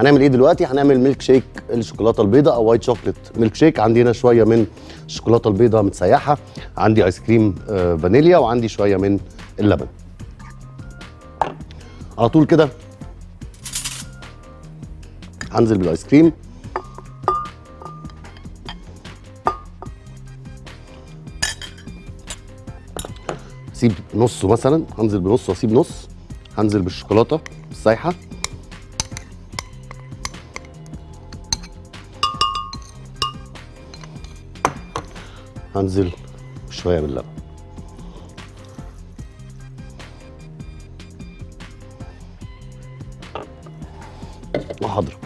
هنعمل إيه دلوقتي؟ هنعمل ميلك شيك الشوكولاتة البيضاء أو white chocolate milkshake عندي هنا شوية من الشوكولاتة البيضاء متسيحة. عندي ice cream فانيليا وعندي شوية من اللبن. على طول كده هنزل بال ice cream سيب نصه مثلا. هنزل بنص وأسيب نص. هنزل بالشوكولاتة السايحة. هنزل شوية باللبن. وهضرب.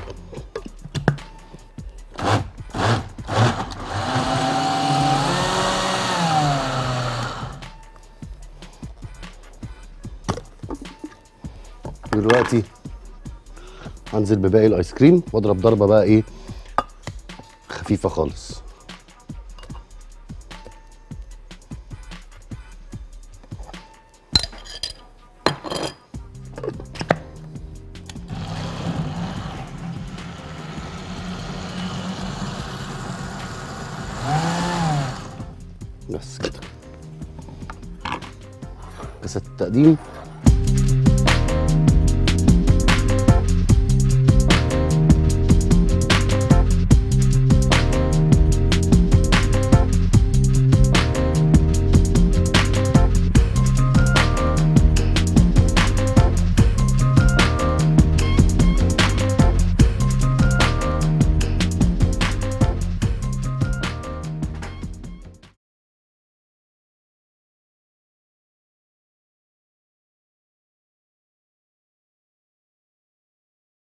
دلوقتي هنزل بباقي الآيس كريم وأضرب ضربة بقى إيه؟ خفيفة خالص. بس كده. كاسات التقديم.